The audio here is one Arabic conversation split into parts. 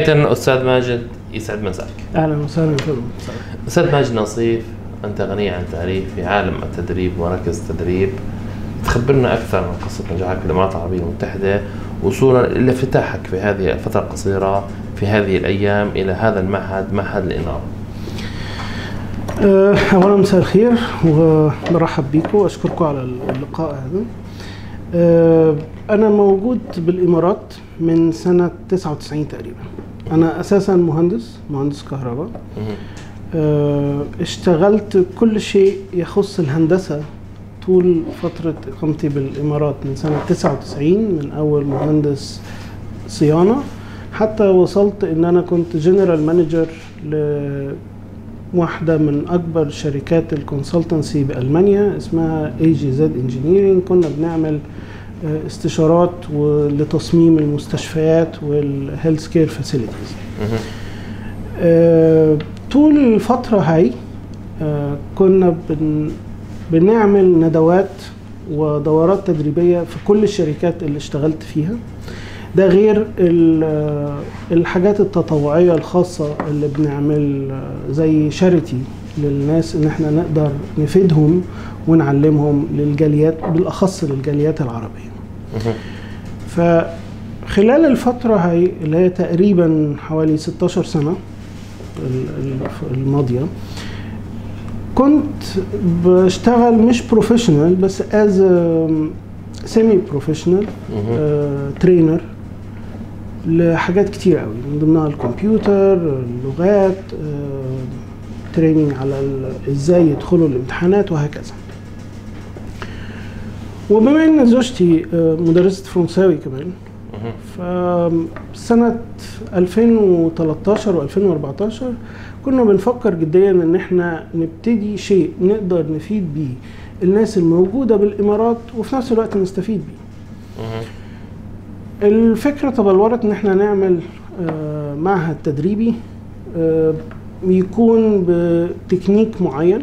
بداية أستاذ ماجد يسعد مساك. أهلا وسهلا أستاذ ماجد نصيف أنت غني عن تعريف في عالم التدريب ومراكز التدريب تخبرنا أكثر عن قصة نجاحك في الإمارات العربية المتحدة وصولا إلى افتتاحك في هذه الفترة القصيرة في هذه الأيام إلى هذا المعهد معهد الإنارة. أه، اولا مساء الخير وبرحب بيكم وأشكركم على اللقاء هذا. أه، أنا موجود بالإمارات من سنة 99 تقريبا. أنا أساسا مهندس مهندس كهرباء. أه، اشتغلت كل شيء يخص الهندسة طول فترة إقامتي بالإمارات من سنة 99 من أول مهندس صيانة. حتى وصلت إن أنا كنت general manager واحدة من أكبر شركات ال consultancy بألمانيا اسمها اي جي زد engineering كنا بنعمل آه، استشارات لتصميم المستشفيات وال health care facilities طول الفترة هاي آه، كنا بن بنعمل ندوات ودورات تدريبية في كل الشركات اللي اشتغلت فيها. ده غير ال- الحاجات التطوعية الخاصة اللي بنعمل زي charity للناس إن إحنا نقدر نفيدهم ونعلمهم للجاليات بالأخص للجاليات العربية. فخلال الفترة هاي اللي هي تقريبا حوالي 16 سنة ال- ال- الماضية كنت بشتغل مش professional بس as semi-professional trainer لحاجات كتير قوي من ضمنها الكمبيوتر اللغات تريننج على إزاي يدخلوا الامتحانات وهكذا. وبما إن زوجتي آه، مدرسة فرنساوي كمان فسنة 2013 و2014 كنا بنفكر جديا إن إحنا نبتدي شيء نقدر نفيد بيه الناس الموجودة بالإمارات وفي نفس الوقت نستفيد بيه. الفكرة تبلورت إن إحنا نعمل آه، معهد تدريبي آه، يكون بتكنيك معين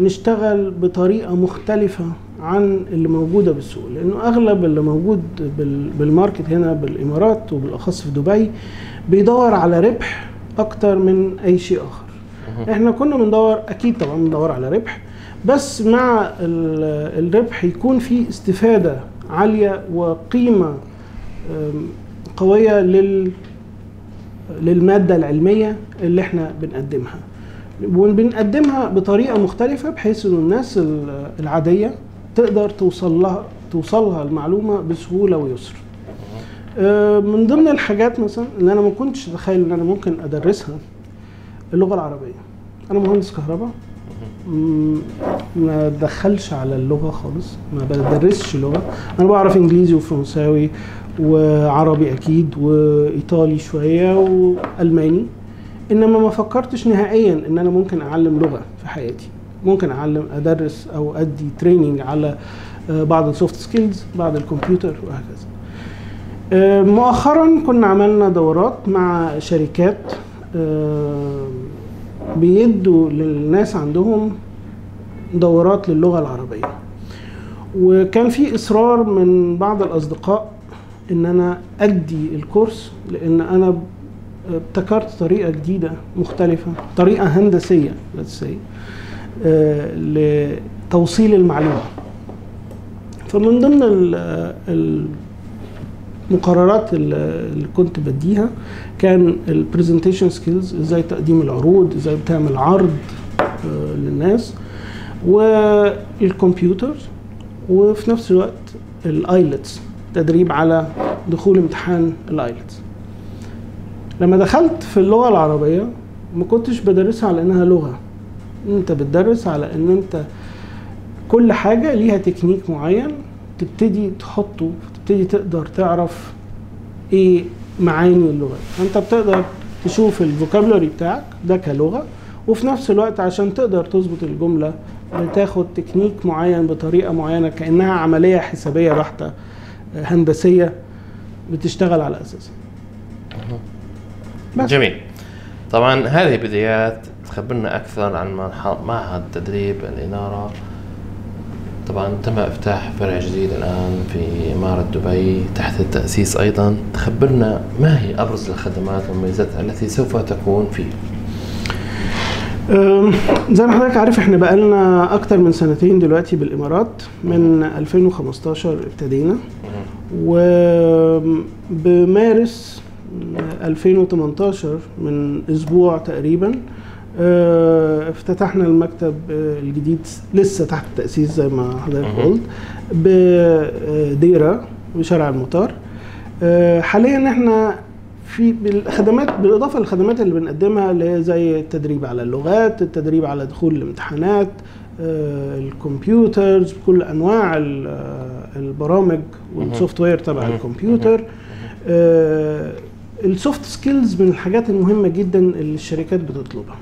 نشتغل بطريقة مختلفة عن اللي موجودة بالسوق. لأنه أغلب اللي موجود بال- بال market هنا بالإمارات وبالأخص في دبي بيدور على ربح أكتر من أي شيء آخر. إحنا كنا بندور أكيد طبعا بندور على ربح بس مع ال- الربح يكون في استفادة عالية وقيمة أم، قوية لل للمادة العلمية اللي إحنا بنقدمها. وبنقدمها بطريقة مختلفة بحيث إنه الناس ال- العادية تقدر توصل لها توصلها المعلومة بسهولة ويسر. آه، من ضمن الحاجات مثلا ان أنا ما كنتش أتخيل إن أنا ممكن أدرسها اللغة العربية. أنا مهندس كهرباء. ما دخلش على اللغة خالص ما بدرسش لغة. أنا بعرف إنجليزي وفرنساوي وعربي أكيد وإيطالي شوية وألماني. إنما ما فكرتش نهائيا إن أنا ممكن أعلم لغة في حياتي. ممكن أعلم أدرس أو أدي training على آه، بعض ال soft skills بعض الكمبيوتر وهكذا. آه، مؤخرا كنا عملنا دورات مع شركات آه، بيدوا للناس عندهم دورات للغة العربية. وكان في إصرار من بعض الأصدقاء إن أنا أدي الكورس لأن أنا ابتكرت مختلفة طريقة هندسية let's say آه، لتوصيل المعلومة. فمن ضمن ال- المقررات اللي اللي كنت بديها كان ال presentation skills إزاي تقديم العروض إزاي بتعمل عرض آه، للناس والكمبيوتر وفي نفس الوقت ال IELTS تدريب على دخول امتحان ال IELTS لما دخلت في اللغة العربية ما كنتش بدرسها على إنها لغة. أنت بتدرس على إن أنت كل حاجة ليها تكنيك معين تبتدي تحطه تبتدي تقدر تعرف إيه معاني اللغة. فانت بتقدر تشوف ال vocabulary بتاعك ده كلغة وفي نفس الوقت عشان تقدر تظبط الجملة بتاخد تكنيك معين بطريقة معينة كأنها عملية حسابية بحتة. هندسية بتشتغل على أساسها. جميل. طبعا هذه بدايات تخبرنا أكثر عن معهد تدريب الاناره طبعا تم افتتاح فرع جديد الآن في إمارة دبي تحت التأسيس أيضا. تخبرنا ما هي أبرز الخدمات والمميزات التي سوف تكون فيه؟ زي ما حضرتك عارف إحنا بقالنا أكتر من سنتين دلوقتي بالإمارات. من 2015 ابتدينا. وبمارس 2018 من أسبوع تقريبا آه، افتتحنا المكتب آه، الجديد لسه تحت التأسيس زي ما حضرتك. قلت بديره بشارع المطار حاليا إحنا في بالخدمات بالإضافة للخدمات اللي بنقدمها اللي هي زي التدريب على اللغات، التدريب على دخول الامتحانات، آه، ال computers بكل أنواع آه، البرامج وال software تبع. الكمبيوتر. آه، ال soft skills من الحاجات المهمة جدا اللي الشركات بتطلبها.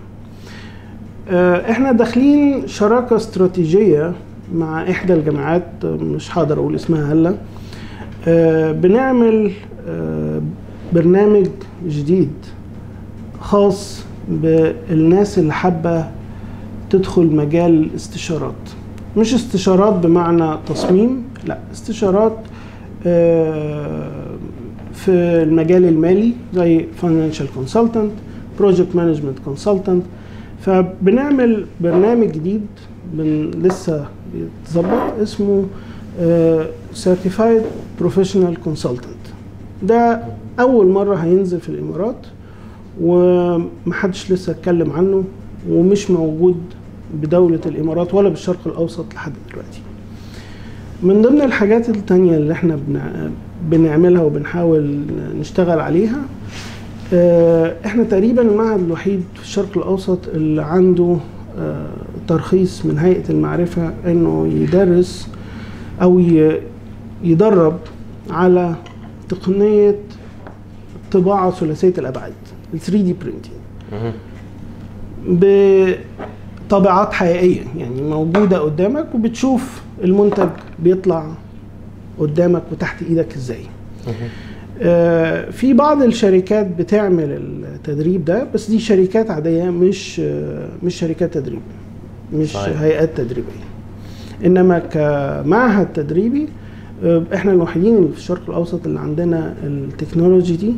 آه، إحنا داخلين شراكة استراتيجية مع إحدى الجامعات آه، مش هقدر أقول اسمها هلأ آه، بنعمل آه، برنامج جديد خاص بالناس اللي حابة تدخل مجال الاستشارات مش استشارات بمعنى تصميم لا استشارات آه، في المجال المالي زي financial consultant project management consultant فبنعمل برنامج جديد من لسه بيتظبط اسمه certified professional consultant ده أول مرة هينزل في الإمارات ومحدش لسه اتكلم عنه ومش موجود بدولة الإمارات ولا بالشرق الأوسط لحد دلوقتي. من ضمن الحاجات التانية اللي إحنا بنع- بنعملها وبنحاول نشتغل عليها آه، إحنا تقريبا المعهد الوحيد في الشرق الأوسط اللي عنده آه، ترخيص من هيئة المعرفة إنه يدرس أو يدرب على تقنية طباعة ثلاثية الأبعاد ال 3 دي printing. مهم. بطبيعات حقيقية يعني موجودة قدامك وبتشوف المنتج بيطلع قدامك وتحت إيدك إزاي. آه، في بعض الشركات بتعمل التدريب ده بس دي شركات عادية مش آه، مش شركات تدريب مش صحيح. هيئات تدريبية إنما كمعهد تدريبي آه، إحنا الوحيدين اللي في الشرق الأوسط اللي عندنا التكنولوجي دي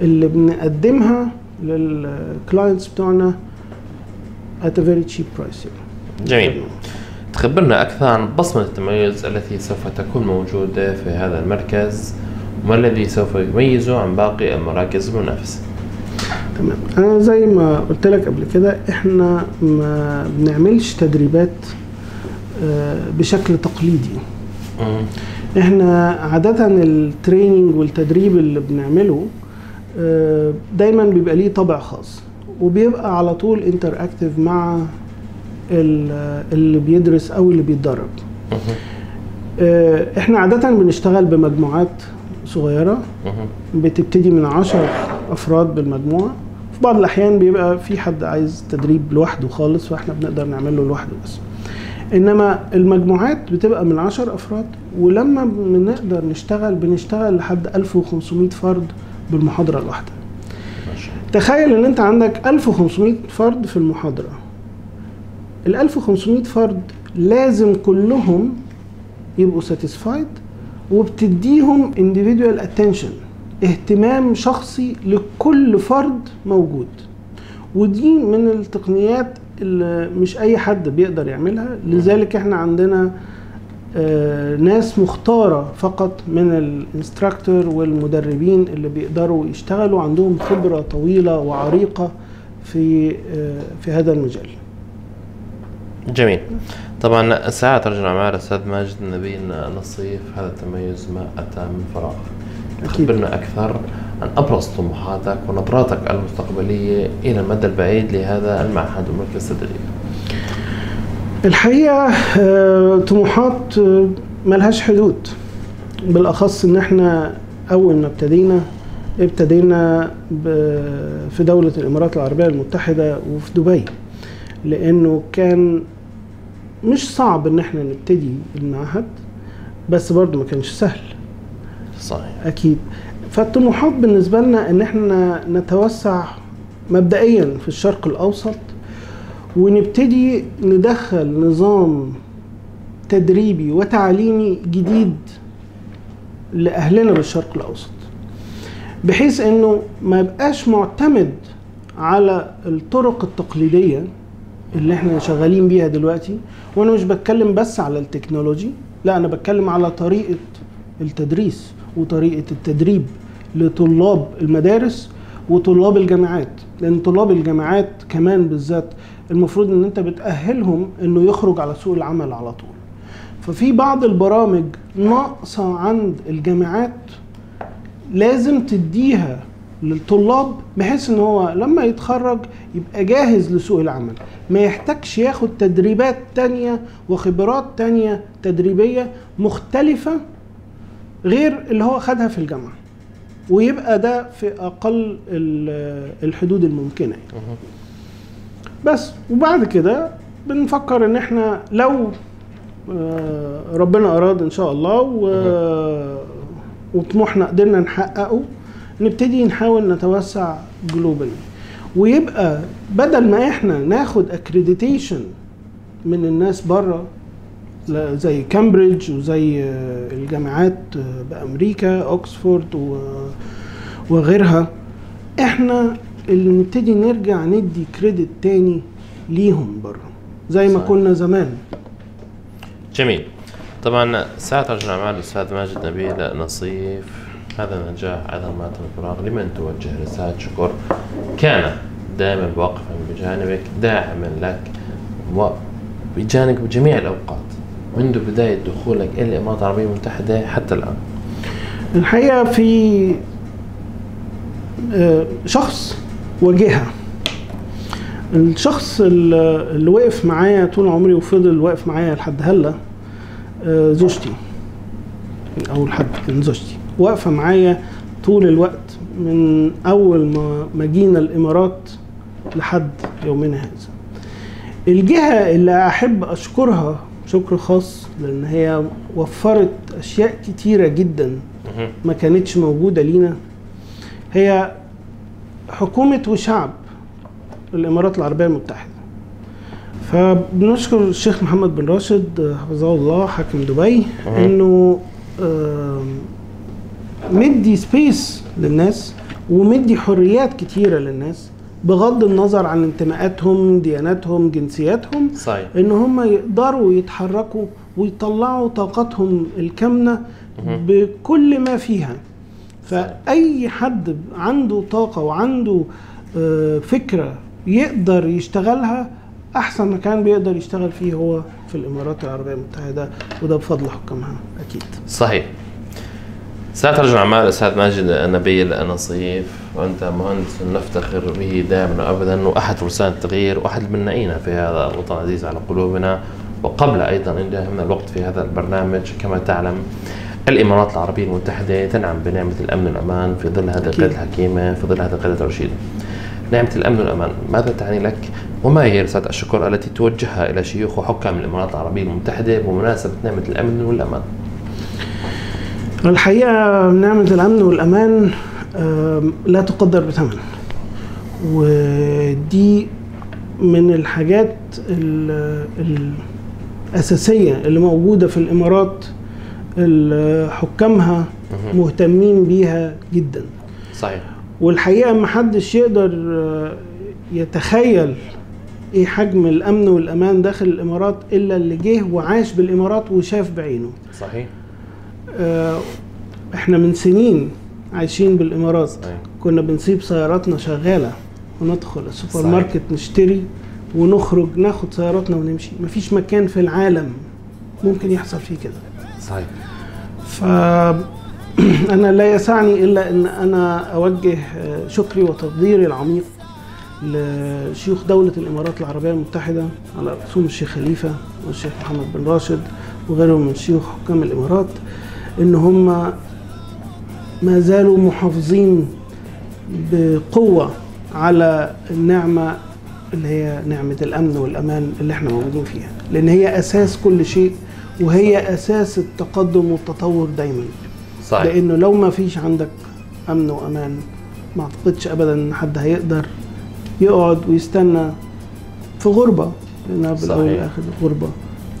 اللي بنقدمها لل clients بتوعنا at a very cheap price يعني. جميل. تخبرنا أكثر عن بصمة التميز التي سوف تكون موجودة في هذا المركز وما الذي سوف يميزه عن باقي المراكز المنافسة؟ تمام. أنا زي ما قلت لك قبل كده إحنا ما بنعملش تدريبات آه، بشكل تقليدي. إحنا عادة ال training والتدريب اللي بنعمله آه، دايما بيبقى ليه طابع خاص. وبيبقى على طول انتر اكتف مع ال- اللي بيدرس أو اللي بيتدرب. آه، إحنا عادة بنشتغل بمجموعات صغيرة. مهم. بتبتدي من عشر أفراد بالمجموعة. في بعض الأحيان بيبقى في حد عايز تدريب لوحده خالص وإحنا بنقدر نعمله لوحده بس. إنما المجموعات بتبقى من 10 أفراد ولما بنقدر نشتغل بنشتغل لحد 1500 فرد بالمحاضرة الواحدة. تخيل ان انت عندك 1500 فرد في المحاضرة. ال 1500 فرد لازم كلهم يبقوا ساتيسفايد وبتديهم individual attention اهتمام شخصي لكل فرد موجود. ودي من التقنيات اللي مش أي حد بيقدر يعملها. لذلك إحنا عندنا ناس مختارة فقط من الانستراكتور والمدربين اللي بيقدروا يشتغلوا عندهم خبرة طويلة وعريقة في آه، في هذا المجال. جميل. طبعا ساعة رجل أعمال أستاذ ماجد نبيل نصيف هذا التميز ما أتى من فراغ. أكيد. خبرنا أكثر عن أبرز طموحاتك ونظراتك المستقبلية إلى المدى البعيد لهذا المعهد ومركز التدريب الحقيقة آه، طموحات آه، ملهاش حدود. بالأخص إن إحنا أول ما ابتدينا ابتدينا في دولة الإمارات العربية المتحدة وفي دبي. لأنه كان مش صعب إن إحنا نبتدي المعهد بس برضه ما كانش سهل. صحيح. أكيد. فالطموحات بالنسبة لنا إن إحنا نتوسع مبدئيا في الشرق الأوسط ونبتدي ندخل نظام تدريبي وتعليمي جديد لأهلنا بالشرق الأوسط. بحيث إنه ما يبقاش معتمد على الطرق التقليدية اللي إحنا شغالين بيها دلوقتي وأنا مش بتكلم بس على التكنولوجي لا أنا بتكلم على طريقة التدريس وطريقة التدريب لطلاب المدارس وطلاب الجامعات لأن طلاب الجامعات كمان بالذات المفروض إن أنت بتأهلهم إنه يخرج على سوق العمل على طول. ففي بعض البرامج ناقصة عند الجامعات لازم تديها للطلاب بحيث إن هو لما يتخرج يبقى جاهز لسوق العمل. ما يحتاجش ياخد تدريبات تانية وخبرات تانية تدريبية مختلفة غير اللي هو خدها في الجامعة. ويبقى ده في أقل ال- الحدود الممكنة يعني. بس. وبعد كده بنفكر إن إحنا لو آه، ربنا أراد إن شاء الله و- وطموحنا قدرنا نحققه نبتدي نحاول نتوسع globally ويبقى بدل ما إحنا ناخد accreditation من الناس بره زي كامبريدج وزي آه، الجامعات آه، بأمريكا اوكسفورد وغيرها إحنا اللي نبتدي نرجع ندي credit تاني ليهم بره زي ما صحيح. كنا زمان. جميل. طبعا ساعة رجل أعمال الأستاذ ماجد نبيل نصيف هذا النجاح ما الفراغ لمن توجه رسالة شكر. كان دائما واقفا بجانبك داعما لك وبجانبك بجميع الأوقات منذ بداية دخولك إلى الإمارات العربية المتحدة حتى الآن. الحقيقة في آه، شخص وجهه الشخص ال- اللي وقف معايا طول عمري وفضل واقف معايا لحد هلا آه، زوجتي. أو لحد من زوجتي. واقفة معايا طول الوقت من أول ما ما جينا الإمارات لحد يومنا هذا. الجهة اللي أحب أشكرها شكر خاص لأن هي وفرت أشياء كتيرة جدا. ما كانتش موجودة لينا. هي حكومة وشعب الإمارات العربية المتحدة فبنشكر الشيخ محمد بن راشد حفظه الله حاكم دبي. إنه مدي سبيس للناس ومدي حريات كتيرة للناس بغض النظر عن انتماءاتهم دياناتهم جنسياتهم صحيح إن هم يقدروا يتحركوا ويطلعوا طاقتهم الكامنة. بكل ما فيها فأي حد عنده طاقة وعنده آه، فكرة يقدر يشتغلها أحسن مكان بيقدر يشتغل فيه هو في الإمارات العربية المتحدة وده بفضل حكامها أكيد. صحيح. ساعة رجل أعمال الأستاذ ماجد نبيل نصيف وأنت مهندس نفتخر به دائما وأبدا وأحد فرسان التغيير وأحد المنائين في هذا الوطن العزيز على قلوبنا وقبل أيضا انتهاء من الوقت في هذا البرنامج كما تعلم. الإمارات العربية المتحدة تنعم بنعمة الأمن والأمان في ظل هذه أكيد. القيادة الحكيمة في ظل هذه القيادة الرشيدة نعمة الأمن والأمان ماذا تعني لك؟ وما هي رسالة الشكر التي توجهها إلى شيوخ وحكام الإمارات العربية المتحدة بمناسبة نعمة الأمن والأمان؟ الحقيقة نعمة الأمن والأمان لا تقدر بثمن. ودي من الحاجات ال- الأساسية اللي موجودة في الإمارات حكامها. مهتمين بيها جدا. صحيح. والحقيقة ما حدش يقدر آه، يتخيل إيه حجم الأمن والأمان داخل الإمارات إلا اللي جه وعاش بالإمارات وشاف بعينه. صحيح. آه، إحنا من سنين عايشين بالإمارات. صحيح. كنا بنسيب سياراتنا شغالة وندخل السوبر صحيح. ماركت نشتري ونخرج ناخد سياراتنا ونمشي. مفيش مكان في العالم ممكن يحصل فيه كده. صحيح. فأنا لا يسعني إلا أن أنا أوجه آه، شكري وتقديري العميق لشيوخ دولة الإمارات العربية المتحدة على رأسهم الشيخ خليفة والشيخ محمد بن راشد وغيرهم من شيوخ حكام الإمارات إن هم ما زالوا محافظين بقوة على النعمة اللي هي نعمة الأمن والأمان اللي إحنا موجودين فيها لأن هي أساس كل شيء وهي أساس التقدم والتطور دايما. صحيح. لأنه لو ما فيش عندك أمن وأمان ما أعتقدش أبدا إن حد هيقدر يقعد ويستنى في غربة لأنها بالأول صحيح. والآخر غربة.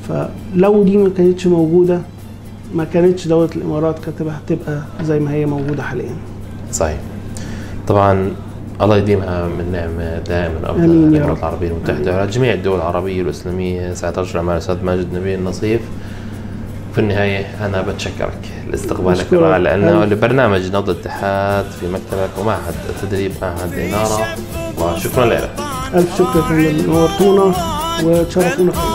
فلو دي ما كانتش موجودة ما كانتش دولة الإمارات كانت هتبقى زي ما هي موجودة حاليا. صحيح. طبعا الله يديمها من نعمة دائما أبدا الإمارات رب. العربية المتحدة. وعلى جميع الدول العربية والإسلامية سعادة رجل الأعمال الأستاذ ماجد نبيل النصيف في النهاية أنا بتشكرك لاستقبالك. الرائع لأنه. لبرنامج نبض الاتحاد في مكتبك ومعهد التدريب معهد إنارة وشكرا لك. ألف شكر نورتونا وتشرفونا خير